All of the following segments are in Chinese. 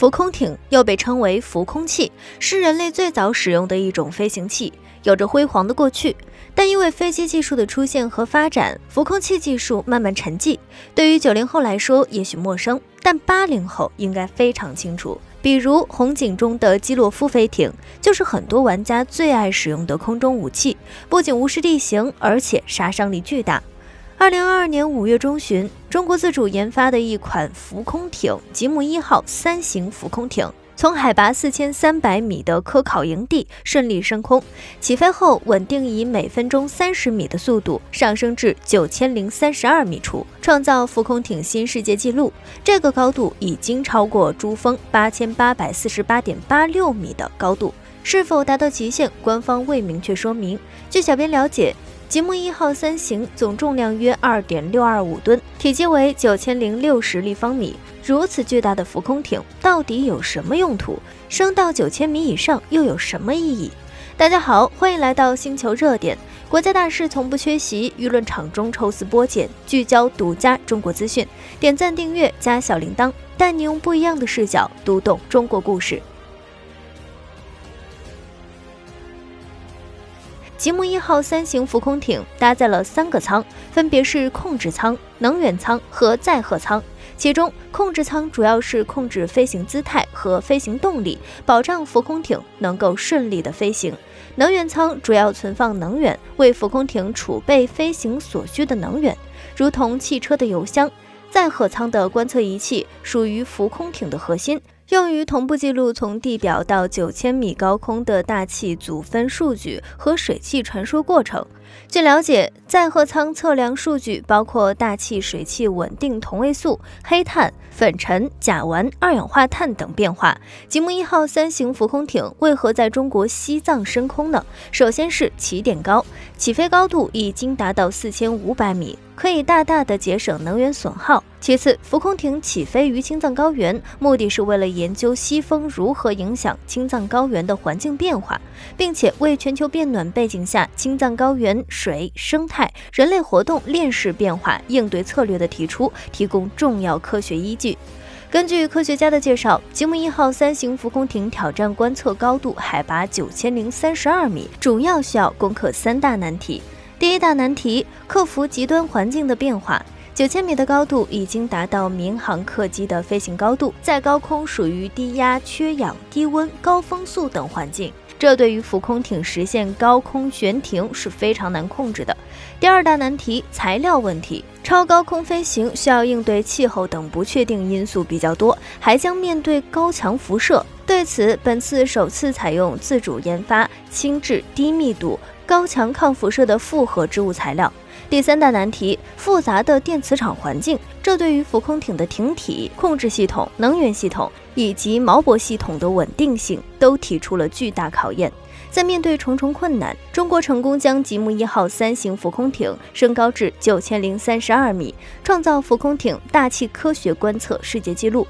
浮空艇又被称为浮空器，是人类最早使用的一种飞行器，有着辉煌的过去。但因为飞机技术的出现和发展，浮空器技术慢慢沉寂。对于九零后来说，也许陌生，但八零后应该非常清楚。比如红警中的基洛夫飞艇，就是很多玩家最爱使用的空中武器，不仅无视地形，而且杀伤力巨大。二零二二年五月中旬，中国自主研发的一款浮空艇“吉木一号”三型浮空艇。从海拔四千三百米的科考营地顺利升空，起飞后稳定以每分钟三十米的速度上升至九千零三十二米处，创造浮空艇新世界纪录。这个高度已经超过珠峰八千八百四十八点八六米的高度。是否达到极限，官方未明确说明。据小编了解。吉木一号三型总重量约二点六二五吨，体积为九千零六十立方米。如此巨大的浮空艇到底有什么用途？升到九千米以上又有什么意义？大家好，欢迎来到星球热点。国家大事从不缺席，舆论场中抽丝剥茧，聚焦独家中国资讯。点赞、订阅、加小铃铛，带你用不一样的视角读懂中国故事。吉木一号三型浮空艇搭载了三个舱，分别是控制舱、能源舱和载荷舱。其中，控制舱主要是控制飞行姿态和飞行动力，保障浮空艇能够顺利的飞行；能源舱主要存放能源，为浮空艇储备飞行所需的能源，如同汽车的油箱。载荷舱的观测仪器属于浮空艇的核心。用于同步记录从地表到九千米高空的大气组分数据和水汽传输过程。据了解，载荷舱测量数据包括大气、水汽稳定同位素、黑碳、粉尘、甲烷、二氧化碳等变化。吉木一号三型浮空艇为何在中国西藏升空呢？首先是起点高，起飞高度已经达到四千五百米。可以大大的节省能源损耗。其次，浮空艇起飞于青藏高原，目的是为了研究西风如何影响青藏高原的环境变化，并且为全球变暖背景下青藏高原水生态、人类活动链式变化应对策略的提出提供重要科学依据。根据科学家的介绍，吉姆一号三型浮空艇挑战观测高度海拔九千零三十二米，主要需要攻克三大难题。第一大难题：克服极端环境的变化。九千米的高度已经达到民航客机的飞行高度，在高空属于低压、缺氧、低温、高风速等环境，这对于浮空艇实现高空悬停是非常难控制的。第二大难题：材料问题。超高空飞行需要应对气候等不确定因素比较多，还将面对高强辐射。对此，本次首次采用自主研发、轻质、低密度。高强抗辐射的复合织物材料。第三大难题：复杂的电磁场环境，这对于浮空艇的艇体、控制系统、能源系统以及锚泊系统的稳定性都提出了巨大考验。在面对重重困难，中国成功将吉木一号三型浮空艇升高至九千零三十二米，创造浮空艇大气科学观测世界纪录。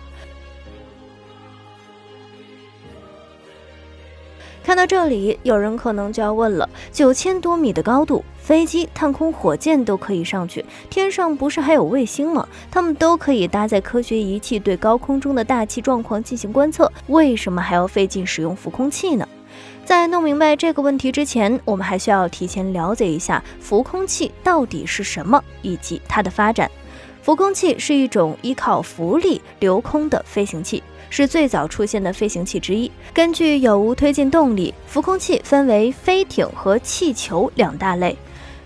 看到这里，有人可能就要问了：九千多米的高度，飞机、探空火箭都可以上去，天上不是还有卫星吗？他们都可以搭载科学仪器对高空中的大气状况进行观测，为什么还要费劲使用浮空器呢？在弄明白这个问题之前，我们还需要提前了解一下浮空器到底是什么以及它的发展。浮空器是一种依靠浮力留空的飞行器。是最早出现的飞行器之一。根据有无推进动力，浮空器分为飞艇和气球两大类。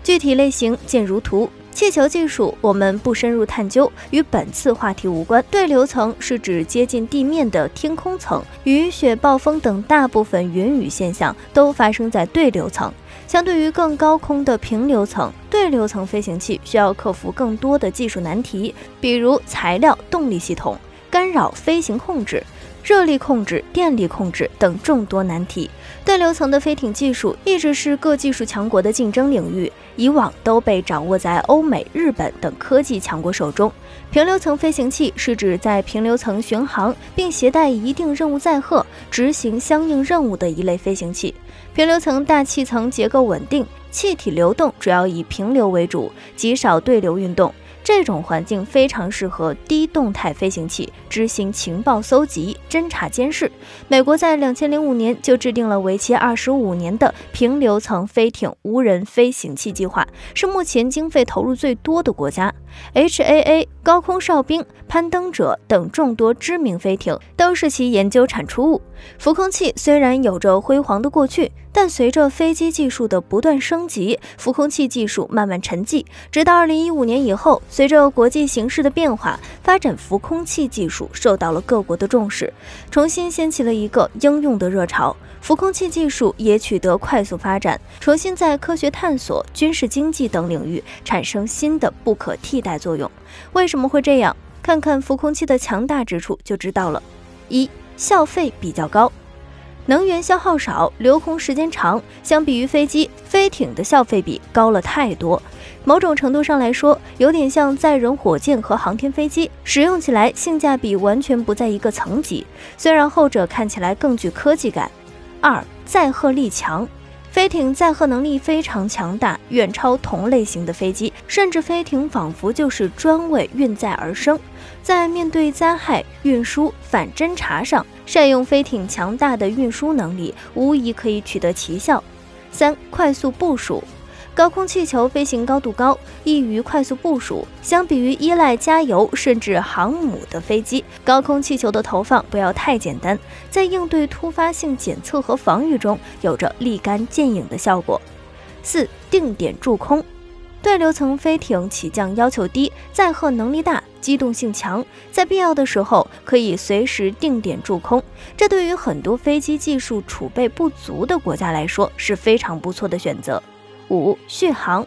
具体类型见如图。气球技术我们不深入探究，与本次话题无关。对流层是指接近地面的天空层，雨雪、暴风等大部分云雨现象都发生在对流层。相对于更高空的平流层，对流层飞行器需要克服更多的技术难题，比如材料、动力系统。干扰飞行控制、热力控制、电力控制等众多难题。对流层的飞艇技术一直是各技术强国的竞争领域，以往都被掌握在欧美、日本等科技强国手中。平流层飞行器是指在平流层巡航并携带一定任务载荷，执行相应任务的一类飞行器。平流层大气层结构稳定，气体流动主要以平流为主，极少对流运动。这种环境非常适合低动态飞行器执行情报搜集、侦察、监视。美国在两千零五年就制定了为期二十五年的平流层飞艇无人飞行器计划，是目前经费投入最多的国家。HAA 高空哨兵、攀登者等众多知名飞艇都是其研究产出物。浮空器虽然有着辉煌的过去，但随着飞机技术的不断升级，浮空器技术慢慢沉寂。直到二零一五年以后，随着国际形势的变化，发展浮空器技术受到了各国的重视，重新掀起了一个应用的热潮。浮空器技术也取得快速发展，重新在科学探索、军事经济等领域产生新的不可替代作用。为什么会这样？看看浮空器的强大之处就知道了。一效费比较高，能源消耗少，留空时间长。相比于飞机、飞艇的消费比高了太多。某种程度上来说，有点像载人火箭和航天飞机，使用起来性价比完全不在一个层级。虽然后者看起来更具科技感。二载荷力强。飞艇载荷能力非常强大，远超同类型的飞机，甚至飞艇仿佛就是专为运载而生。在面对灾害、运输、反侦察上，善用飞艇强大的运输能力，无疑可以取得奇效。三、快速部署。高空气球飞行高度高，易于快速部署。相比于依赖加油甚至航母的飞机，高空气球的投放不要太简单，在应对突发性检测和防御中有着立竿见影的效果。四、定点驻空。对流层飞艇起降要求低，载荷能力大，机动性强，在必要的时候可以随时定点驻空。这对于很多飞机技术储备不足的国家来说是非常不错的选择。五续航，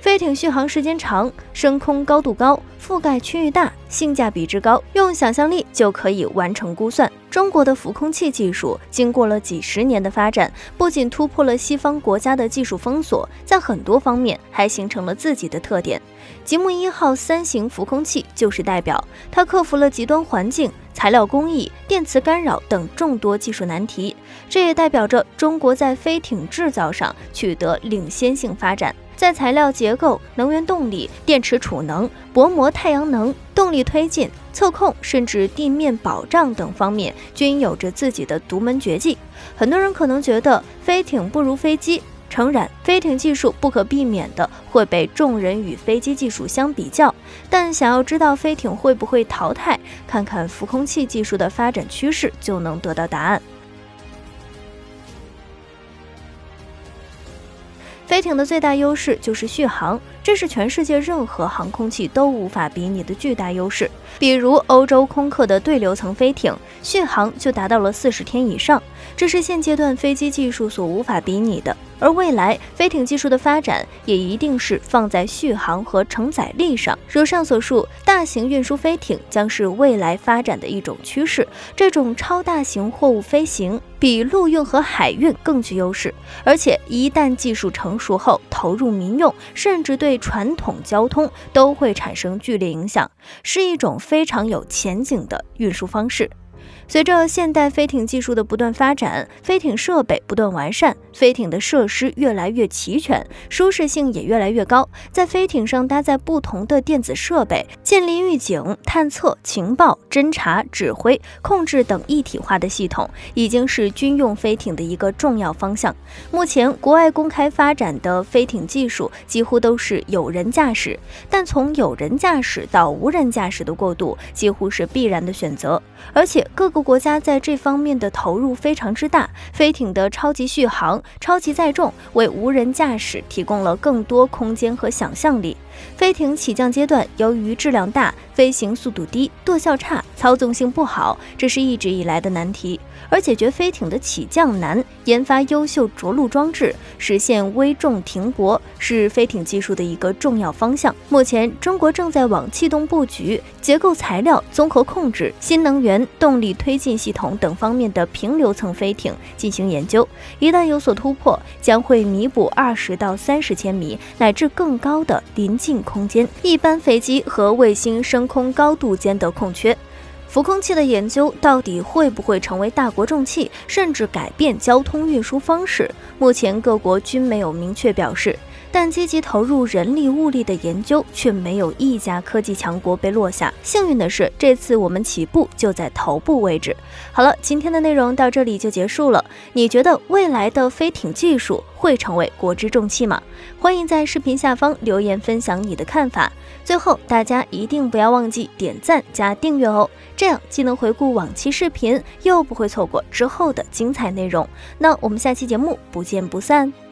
飞艇续航时间长，升空高度高，覆盖区域大，性价比之高，用想象力就可以完成估算。中国的浮空器技术经过了几十年的发展，不仅突破了西方国家的技术封锁，在很多方面还形成了自己的特点。吉木一号三型浮空器就是代表，它克服了极端环境。材料工艺、电磁干扰等众多技术难题，这也代表着中国在飞艇制造上取得领先性发展，在材料结构、能源动力、电池储能、薄膜太阳能、动力推进、测控，甚至地面保障等方面，均有着自己的独门绝技。很多人可能觉得飞艇不如飞机。诚然，飞艇技术不可避免的会被众人与飞机技术相比较，但想要知道飞艇会不会淘汰，看看浮空器技术的发展趋势就能得到答案。飞艇的最大优势就是续航，这是全世界任何航空器都无法比拟的巨大优势。比如欧洲空客的对流层飞艇，续航就达到了四十天以上，这是现阶段飞机技术所无法比拟的。而未来飞艇技术的发展也一定是放在续航和承载力上。如上所述，大型运输飞艇将是未来发展的一种趋势。这种超大型货物飞行比陆运和海运更具优势，而且一旦技术成熟后投入民用，甚至对传统交通都会产生剧烈影响，是一种非常有前景的运输方式。随着现代飞艇技术的不断发展，飞艇设备不断完善，飞艇的设施越来越齐全，舒适性也越来越高。在飞艇上搭载不同的电子设备，建立预警、探测、情报、侦察、指挥、控制等一体化的系统，已经是军用飞艇的一个重要方向。目前，国外公开发展的飞艇技术几乎都是有人驾驶，但从有人驾驶到无人驾驶的过渡，几乎是必然的选择，而且各。个国家在这方面的投入非常之大，飞艇的超级续航、超级载重，为无人驾驶提供了更多空间和想象力。飞艇起降阶段，由于质量大、飞行速度低、舵效差、操纵性不好，这是一直以来的难题。而解决飞艇的起降难，研发优秀着陆装置，实现微重停泊，是飞艇技术的一个重要方向。目前，中国正在往气动布局、结构材料、综合控制、新能源、动力推进系统等方面的平流层飞艇进行研究。一旦有所突破，将会弥补二十到三十千米乃至更高的临 近空间、一般飞机和卫星升空高度间的空缺。浮空器的研究到底会不会成为大国重器，甚至改变交通运输方式？目前各国均没有明确表示。但积极投入人力物力的研究，却没有一家科技强国被落下。幸运的是，这次我们起步就在头部位置。好了，今天的内容到这里就结束了。你觉得未来的飞艇技术会成为国之重器吗？欢迎在视频下方留言分享你的看法。最后，大家一定不要忘记点赞加订阅哦，这样既能回顾往期视频，又不会错过之后的精彩内容。那我们下期节目不见不散。